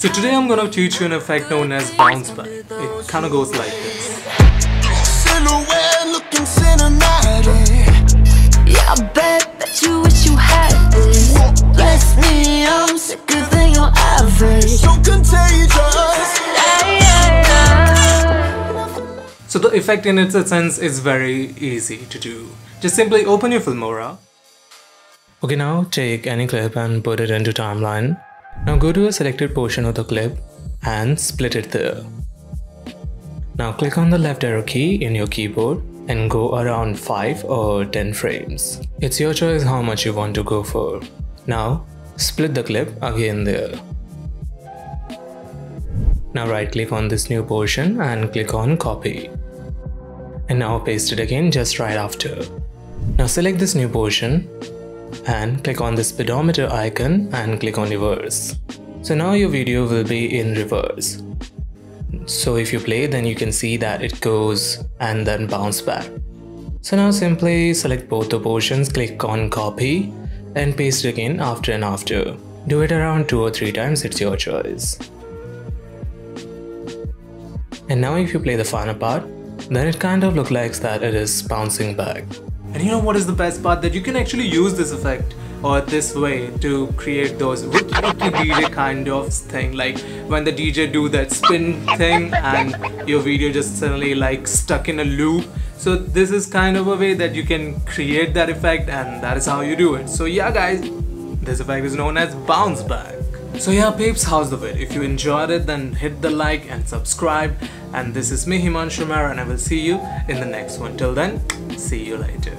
So today I'm gonna teach you an effect known as bounce back. It kinda goes like this. So the effect in its essence is very easy to do. Just simply open your Filmora. Okay, now take any clip and put it into timeline. Now go to a selected portion of the clip and split it there. Now click on the left arrow key in your keyboard and go around 5 or 10 frames. It's your choice how much you want to go for. Now split the clip again there. Now right click on this new portion and click on copy. And now paste it again just right after. Now select this new portion and click on the speedometer icon and click on reverse. So now your video will be in reverse. So if you play then you can see that it goes and then bounce back. So now simply select both the portions, click on copy and paste it again after and after. Do it around 2 or 3 times, it's your choice. And now if you play the final part, then it kind of looks like that it is bouncing back. And you know what is the best part? That you can actually use this effect or this way to create those wiki DJ kind of thing. Like when the DJ do that spin thing and your video just suddenly like stuck in a loop. So this is kind of a way that you can create that effect and that is how you do it. So yeah guys this effect is known as bounce back so yeah peeps how's the vid if you enjoyed it then hit the like and subscribe. And this is me Himanshu Mehra and I will see you in the next one. Till then see you later